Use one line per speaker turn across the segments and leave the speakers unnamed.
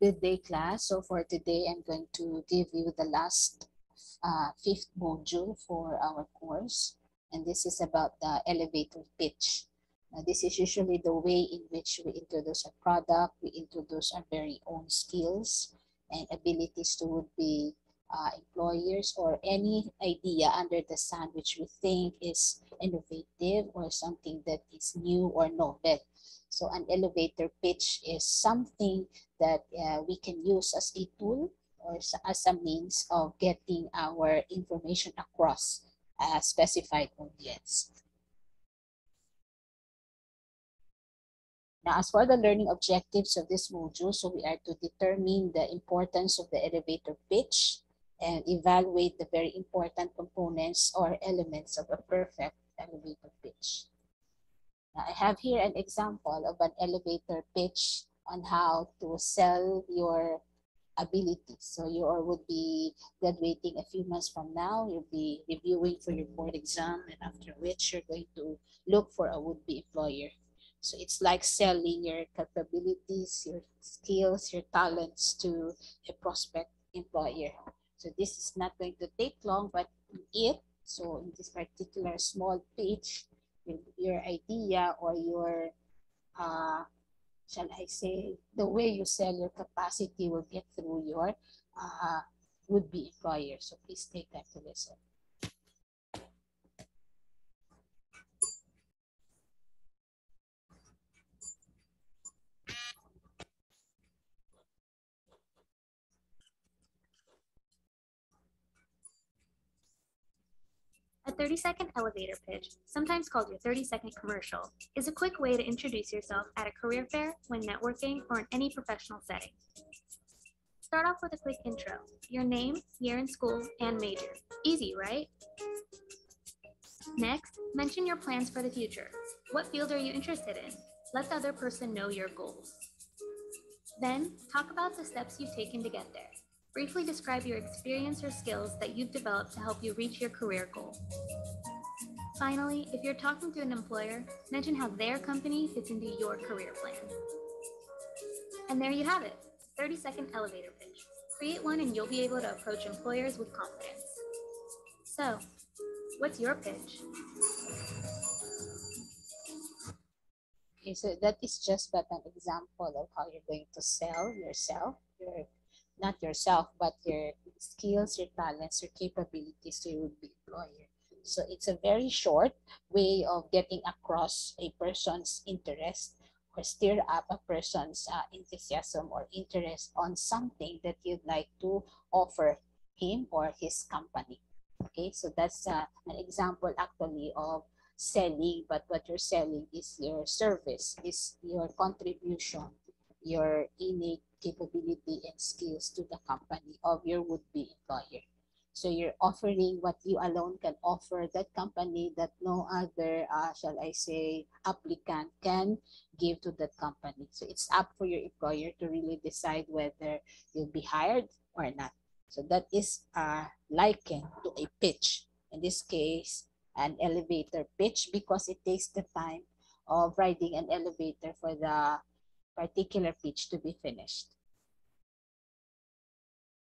Good day, class. So for today, I'm going to give you the last uh, fifth module for our course. And this is about the elevator pitch. Now, this is usually the way in which we introduce a product, we introduce our very own skills and abilities to would-be uh, employers or any idea under the sun which we think is innovative or something that is new or novel. So an elevator pitch is something that uh, we can use as a tool or as a means of getting our information across a specified audience. Now, as for the learning objectives of this module, so we are to determine the importance of the elevator pitch and evaluate the very important components or elements of a perfect elevator pitch. Now, I have here an example of an elevator pitch on how to sell your abilities. So you are would be graduating a few months from now, you'll be reviewing for your board exam and after which you're going to look for a would-be employer. So it's like selling your capabilities, your skills, your talents to a prospect employer. So this is not going to take long, but it, so in this particular small page, your idea or your uh, shall I say, the way you sell your capacity will get through your uh, would-be employer. So please take time to listen.
30 second elevator pitch, sometimes called your 30 second commercial, is a quick way to introduce yourself at a career fair, when networking, or in any professional setting. Start off with a quick intro your name, year in school, and major. Easy, right? Next, mention your plans for the future. What field are you interested in? Let the other person know your goals. Then, talk about the steps you've taken to get there. Briefly describe your experience or skills that you've developed to help you reach your career goal. Finally, if you're talking to an employer, mention how their company fits into your career plan. And there you have it 30 second elevator pitch. Create one and you'll be able to approach employers with confidence. So, what's your pitch?
Okay, so that is just but an example of how you're going to sell yourself, your not yourself, but your skills, your talents, your capabilities to would-be employer. So it's a very short way of getting across a person's interest or stir up a person's uh, enthusiasm or interest on something that you'd like to offer him or his company. Okay, so that's uh, an example actually of selling, but what you're selling is your service, is your contribution, your innate capability and skills to the company of your would-be employer. So you're offering what you alone can offer that company that no other, uh, shall I say, applicant can give to that company. So it's up for your employer to really decide whether you'll be hired or not. So that is uh, likened to a pitch. In this case, an elevator pitch because it takes the time of riding an elevator for the particular pitch to be finished.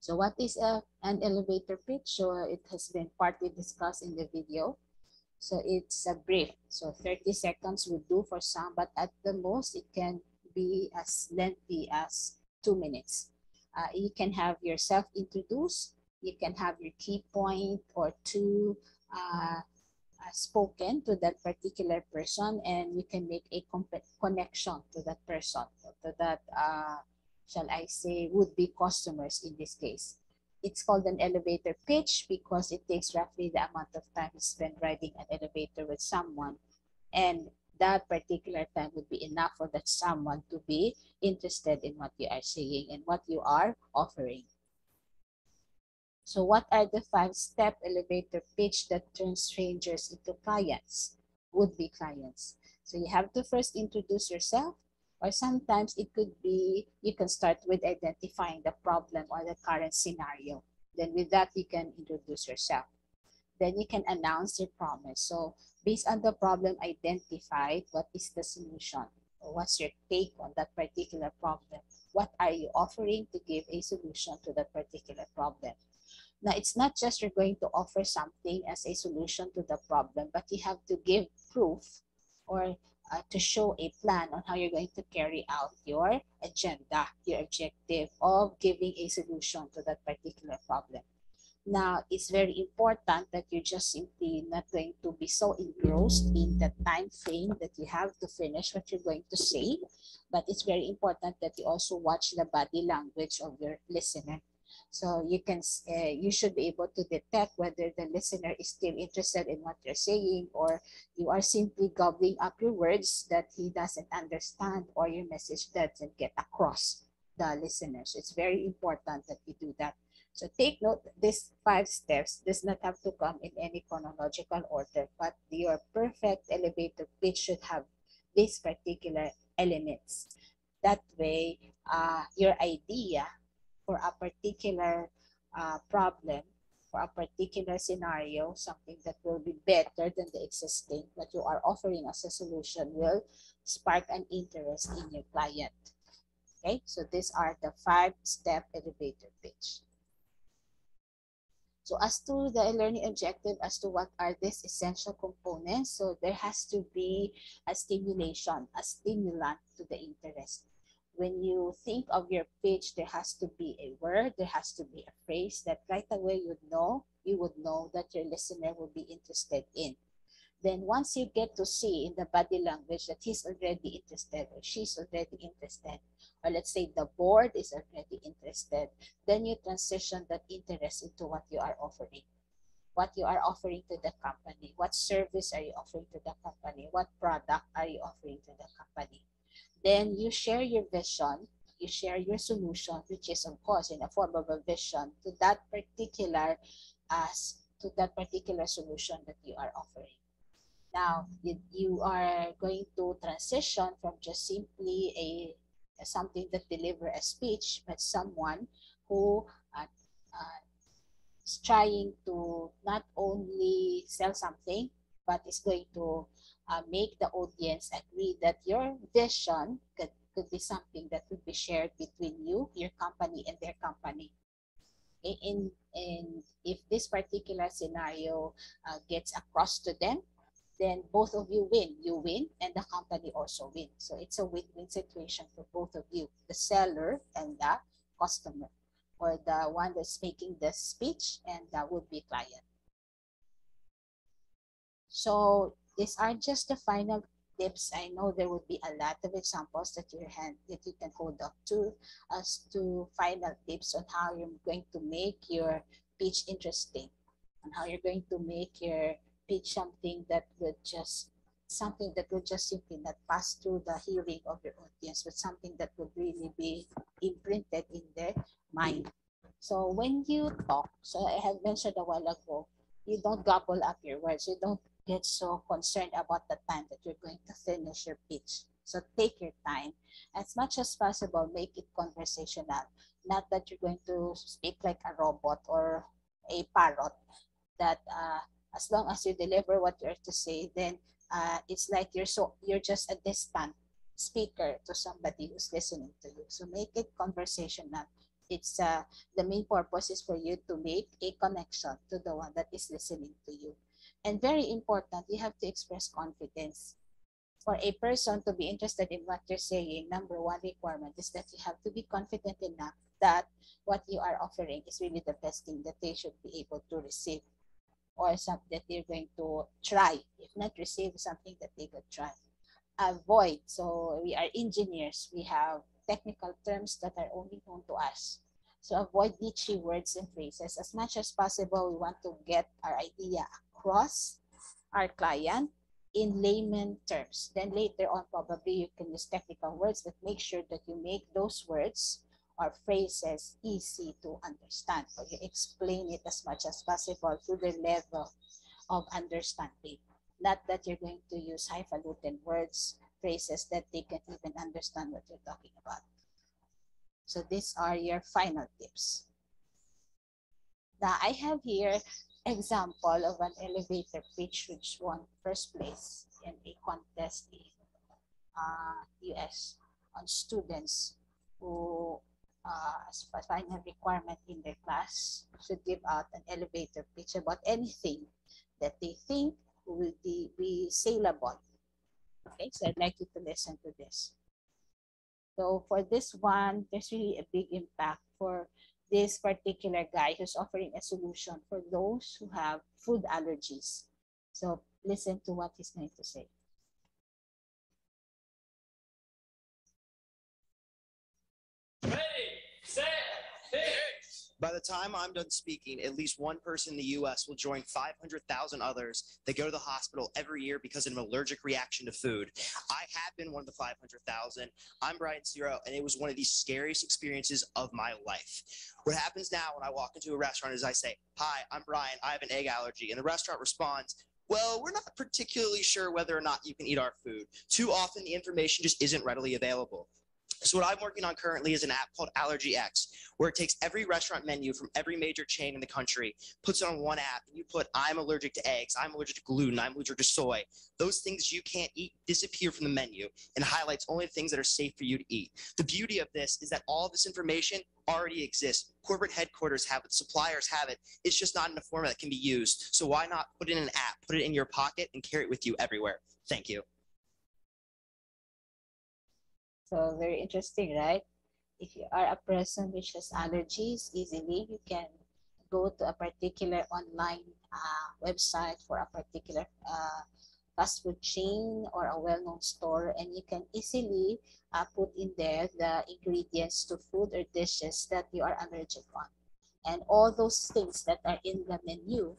So what is a, an elevator pitch? So it has been partly discussed in the video. So it's a brief. So 30 seconds would do for some, but at the most it can be as lengthy as two minutes. Uh, you can have yourself introduced. You can have your key point or two uh, uh, spoken to that particular person and you can make a connection to that person, to that, uh, shall I say, would-be customers in this case. It's called an elevator pitch because it takes roughly the amount of time spent riding an elevator with someone. And that particular time would be enough for that someone to be interested in what you are saying and what you are offering. So what are the five-step elevator pitch that turns strangers into clients, would-be clients? So you have to first introduce yourself, or sometimes it could be, you can start with identifying the problem or the current scenario. Then with that, you can introduce yourself. Then you can announce your promise. So based on the problem identified, what is the solution? What's your take on that particular problem? What are you offering to give a solution to that particular problem? Now, it's not just you're going to offer something as a solution to the problem, but you have to give proof or uh, to show a plan on how you're going to carry out your agenda, your objective of giving a solution to that particular problem. Now, it's very important that you're just simply not going to be so engrossed in the time frame that you have to finish what you're going to say, but it's very important that you also watch the body language of your listener. So you can, uh, you should be able to detect whether the listener is still interested in what you're saying or you are simply gobbling up your words that he doesn't understand or your message doesn't get across the listener. So it's very important that you do that. So take note, these five steps does not have to come in any chronological order, but your perfect elevator pitch should have these particular elements. That way, uh, your idea for a particular uh, problem, for a particular scenario, something that will be better than the existing, that you are offering as a solution will spark an interest in your client. Okay, so these are the five-step elevator pitch. So as to the learning objective, as to what are these essential components, so there has to be a stimulation, a stimulant to the interest. When you think of your pitch, there has to be a word, there has to be a phrase that right away you know, you would know that your listener will be interested in. Then once you get to see in the body language that he's already interested or she's already interested, or let's say the board is already interested, then you transition that interest into what you are offering. What you are offering to the company, what service are you offering to the company, what product are you offering to the company. Then you share your vision, you share your solution, which is of course in a form of a vision to that particular as to that particular solution that you are offering. Now, you, you are going to transition from just simply a something that deliver a speech, but someone who uh, uh, is trying to not only sell something, but is going to uh, make the audience agree that your vision could, could be something that would be shared between you, your company, and their company. And, in if this particular scenario uh, gets across to them, then both of you win. You win and the company also win. So it's a win-win situation for both of you, the seller and the customer, or the one that's making the speech and the would-be client. So these are just the final tips. I know there would be a lot of examples that you hand that you can hold up to as to final tips on how you're going to make your pitch interesting and how you're going to make your pitch something that would just something that would just simply not pass through the hearing of your audience, but something that would really be imprinted in their mind. So when you talk, so I had mentioned a while ago, you don't gobble up your words. You don't get so concerned about the time that you're going to finish your pitch. So take your time. As much as possible, make it conversational. Not that you're going to speak like a robot or a parrot that uh, as long as you deliver what you're to say, then uh, it's like you're so you're just a distant speaker to somebody who's listening to you. So make it conversational. It's uh, the main purpose is for you to make a connection to the one that is listening to you. And very important, you have to express confidence. For a person to be interested in what you're saying, number one requirement is that you have to be confident enough that what you are offering is really the best thing that they should be able to receive or something that they're going to try, if not receive something that they could try. Avoid, so we are engineers, we have technical terms that are only known to us. So avoid niche words and phrases. As much as possible, we want to get our idea across our client in layman terms. Then later on, probably you can use technical words, but make sure that you make those words or phrases easy to understand. So you explain it as much as possible to the level of understanding. Not that you're going to use highfalutin words, phrases that they can even understand what you're talking about. So these are your final tips. Now I have here example of an elevator pitch which won first place in a contest in uh, US on students who, uh, as a requirement in their class, should give out an elevator pitch about anything that they think will be, be saleable. Okay, so I'd like you to listen to this. So for this one, there's really a big impact for this particular guy who's offering a solution for those who have food allergies. So listen to what he's going to say.
Ready, set, hit.
By the time I'm done speaking, at least one person in the US will join 500,000 others that go to the hospital every year because of an allergic reaction to food. I have been one of the 500,000. I'm Brian Zero, and it was one of the scariest experiences of my life. What happens now when I walk into a restaurant is I say, Hi, I'm Brian. I have an egg allergy. And the restaurant responds, well, we're not particularly sure whether or not you can eat our food. Too often, the information just isn't readily available. So what I'm working on currently is an app called Allergy X, where it takes every restaurant menu from every major chain in the country, puts it on one app, and you put I'm allergic to eggs, I'm allergic to gluten, I'm allergic to soy. Those things you can't eat disappear from the menu and highlights only things that are safe for you to eat. The beauty of this is that all this information already exists. Corporate headquarters have it, suppliers have it. It's just not in a format that can be used. So why not put it in an app, put it in your pocket, and carry it with you everywhere? Thank you.
So very interesting, right? If you are a person which has allergies easily, you can go to a particular online uh, website for a particular uh, fast food chain or a well-known store, and you can easily uh, put in there the ingredients to food or dishes that you are allergic on. And all those things that are in the menu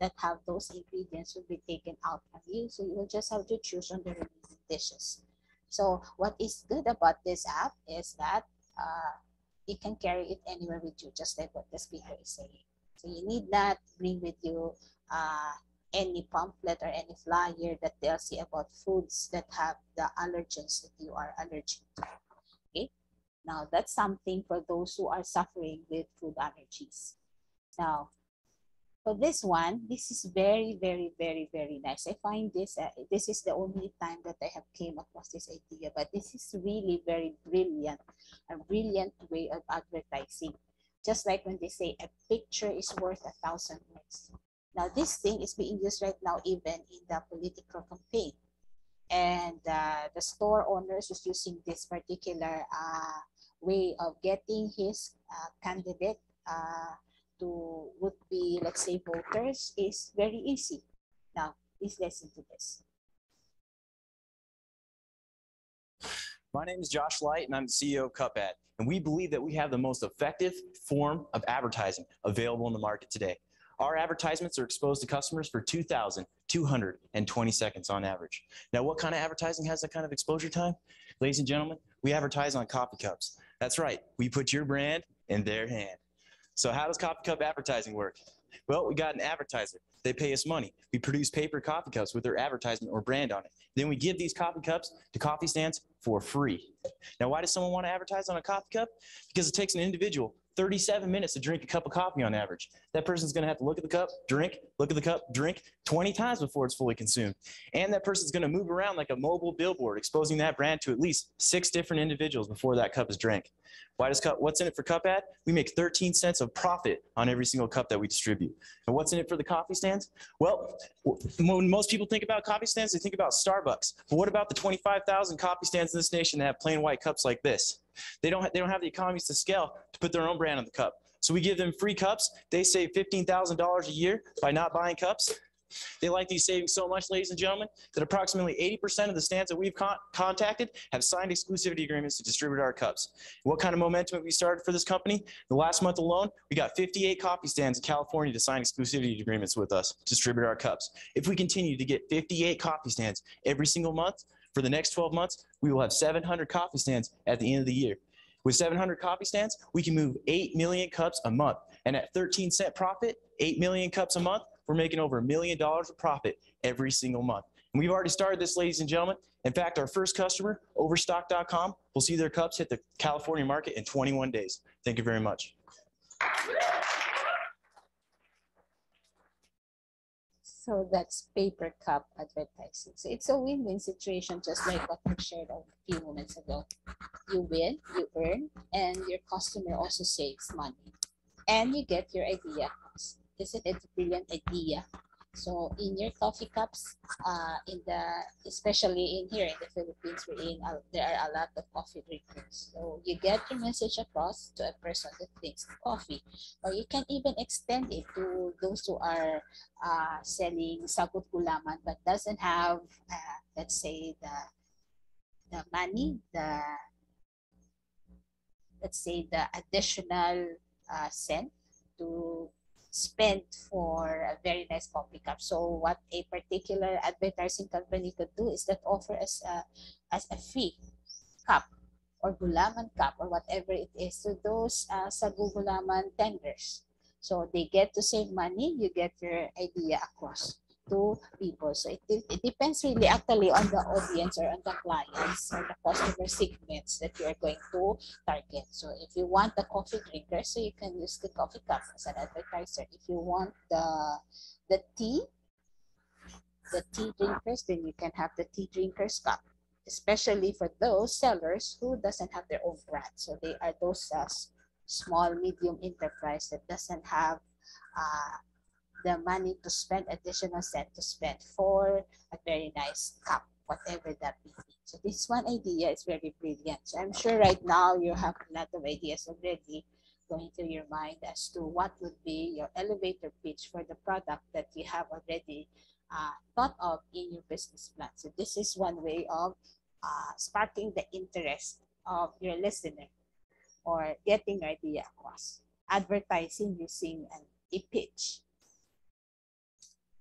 that have those ingredients will be taken out from you. So you will just have to choose on the remaining dishes. So what is good about this app is that uh, you can carry it anywhere with you, just like what the speaker is saying. So you need not bring with you uh, any pamphlet or any flyer that tells you about foods that have the allergens that you are allergic to. Okay, now that's something for those who are suffering with food allergies. Now, for this one, this is very, very, very, very nice. I find this, uh, this is the only time that I have came across this idea, but this is really very brilliant, a brilliant way of advertising. Just like when they say a picture is worth a thousand words. Now, this thing is being used right now even in the political campaign. And uh, the store owners is using this particular uh, way of getting his uh, candidate uh, to would be, let's say, voters is very easy. Now, please listen to this.
My name is Josh Light, and I'm the CEO of CupAd. And we believe that we have the most effective form of advertising available in the market today. Our advertisements are exposed to customers for 2,220 seconds on average. Now, what kind of advertising has that kind of exposure time? Ladies and gentlemen, we advertise on coffee cups. That's right, we put your brand in their hand. So how does Coffee Cup advertising work? Well, we got an advertiser. They pay us money. We produce paper coffee cups with their advertisement or brand on it. Then we give these coffee cups to coffee stands for free. Now, why does someone want to advertise on a coffee cup? Because it takes an individual 37 minutes to drink a cup of coffee on average. That person's going to have to look at the cup, drink, look at the cup, drink 20 times before it's fully consumed. And that person's going to move around like a mobile billboard, exposing that brand to at least six different individuals before that cup is drank. Why does cup? What's in it for Cup Ad? We make 13 cents of profit on every single cup that we distribute. And what's in it for the coffee stands? Well, when most people think about coffee stands, they think about Starbucks. But what about the 25,000 coffee stands in this nation that have plain white cups like this? They don't, they don't have the economies to scale to put their own brand on the cup. So we give them free cups. They save $15,000 a year by not buying cups. They like these savings so much, ladies and gentlemen, that approximately 80% of the stands that we've con contacted have signed exclusivity agreements to distribute our cups. What kind of momentum have we started for this company? The last month alone, we got 58 coffee stands in California to sign exclusivity agreements with us to distribute our cups. If we continue to get 58 coffee stands every single month, for the next 12 months, we will have 700 coffee stands at the end of the year. With 700 coffee stands, we can move 8 million cups a month. And at 13 cent profit, 8 million cups a month, we're making over a million dollars of profit every single month. And we've already started this, ladies and gentlemen. In fact, our first customer, Overstock.com, will see their cups hit the California market in 21 days. Thank you very much.
So that's paper cup advertising. So it's a win-win situation, just like what we shared a few moments ago. You win, you earn, and your customer also saves money. And you get your idea. Isn't it a brilliant idea? So in your coffee cups, uh, in the especially in here in the Philippines, we're in uh, there are a lot of coffee drinkers. So you get your message across to a person that drinks coffee, or you can even extend it to those who are uh, selling sago't gulaman but doesn't have, uh, let's say the the money, the let's say the additional uh, cent to spend for a very nice coffee cup. So what a particular advertising company could do is that offer as a as a free cup or gulaman cup or whatever it is to those uh, sa gulaman tenders. So they get to save money, you get your idea across to people. So it, it depends really actually on the audience or on the clients or the customer segments that you are going to target. So if you want the coffee drinker, so you can use the coffee cup as an advertiser. If you want the the tea, the tea drinkers, then you can have the tea drinkers cup. Especially for those sellers who doesn't have their own brand. So they are those uh, small, medium enterprise that doesn't have uh, the money to spend additional cent to spend for a very nice cup, whatever that may be. So this one idea is very brilliant. So I'm sure right now you have a lot of ideas already going through your mind as to what would be your elevator pitch for the product that you have already uh, thought of in your business plan. So this is one way of uh, sparking the interest of your listener or getting idea across. Advertising using an, a pitch.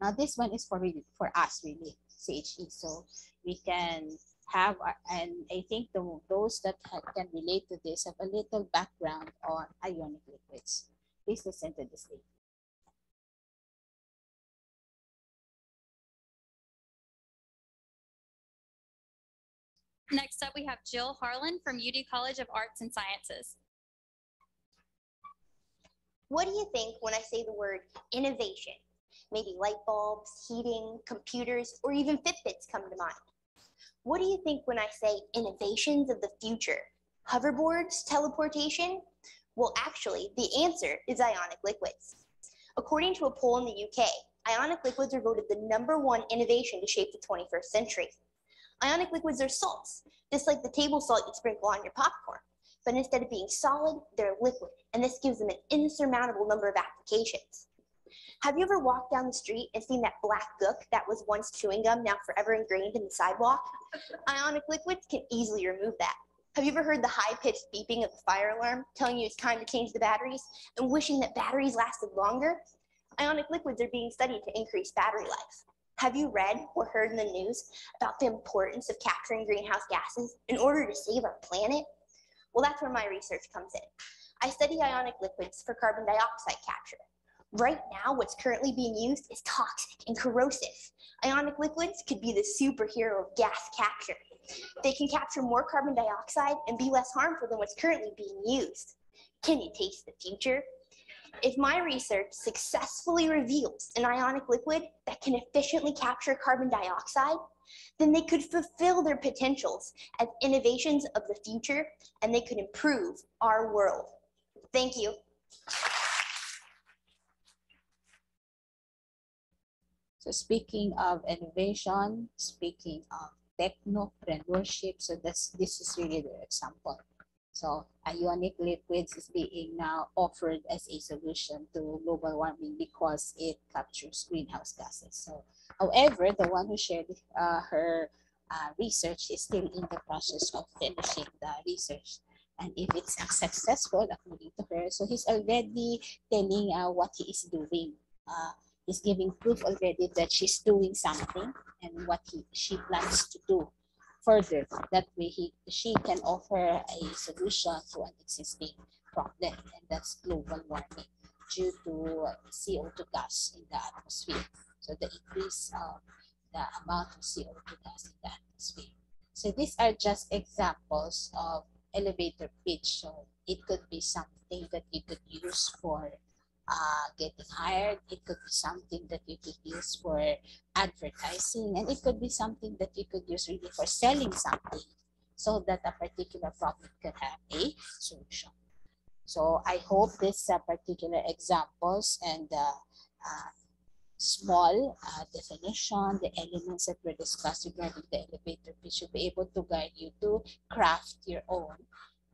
Now this one is for really, for us really, CHE. So we can have, our- and I think the, those that ha- can relate to this have a little background on ionic liquids. Please listen to this. lady.
Next up, we have Jill Harlan from UD College of Arts and Sciences.
What do you think when I say the word innovation? Maybe light bulbs, heating, computers, or even Fitbits come to mind. What do you think when I say innovations of the future? Hoverboards, teleportation? Well, actually, the answer is ionic liquids. According to a poll in the UK, ionic liquids are voted the number one innovation to shape the 21st century. Ionic liquids are salts, just like the table salt you sprinkle on your popcorn. But instead of being solid, they're liquid, and this gives them an insurmountable number of applications. Have you ever walked down the street and seen that black gook that was once chewing gum now forever ingrained in the sidewalk? Ionic liquids can easily remove that. Have you ever heard the high-pitched beeping of the fire alarm telling you it's time to change the batteries and wishing that batteries lasted longer? Ionic liquids are being studied to increase battery life. Have you read or heard in the news about the importance of capturing greenhouse gases in order to save our planet? Well, that's where my research comes in. I study ionic liquids for carbon dioxide capture. Right now, what's currently being used is toxic and corrosive. Ionic liquids could be the superhero of gas capture. They can capture more carbon dioxide and be less harmful than what's currently being used. Can you taste the future? If my research successfully reveals an ionic liquid that can efficiently capture carbon dioxide, then they could fulfill their potentials as innovations of the future and they could improve our world. Thank you.
So speaking of innovation, speaking of technopreneurship, so that's this is really the example. So ionic liquids is being now offered as a solution to global warming because it captures greenhouse gases. So however, the one who shared uh, her uh, research is still in the process of finishing the research. And if it's successful, according to her, so he's already telling uh, what he is doing. Uh, is giving proof already that she's doing something and what he, she plans to do further. That way he, she can offer a solution to an existing problem and that's global warming due to CO2 gas in the atmosphere. So the increase of the amount of CO2 gas in the atmosphere. So these are just examples of elevator pitch. So it could be something that you could use for uh, getting hired. It could be something that you could use for advertising, and it could be something that you could use really for selling something so that a particular problem could have a solution. So I hope this uh, particular examples and uh, uh, small uh, definition, the elements that were discussed regarding the elevator pitch should be able to guide you to craft your own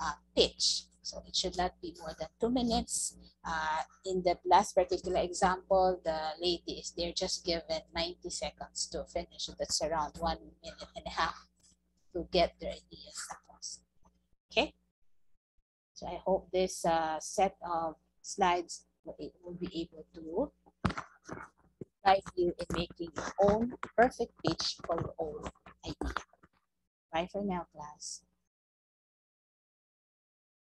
uh, pitch. So it should not be more than two minutes. Uh, in the last particular example, the ladies, they're just given 90 seconds to finish. That's around one minute and a half to get their ideas across. Okay? So I hope this uh, set of slides will, will be able to guide you in making your own perfect pitch for your own idea. Bye for now, class.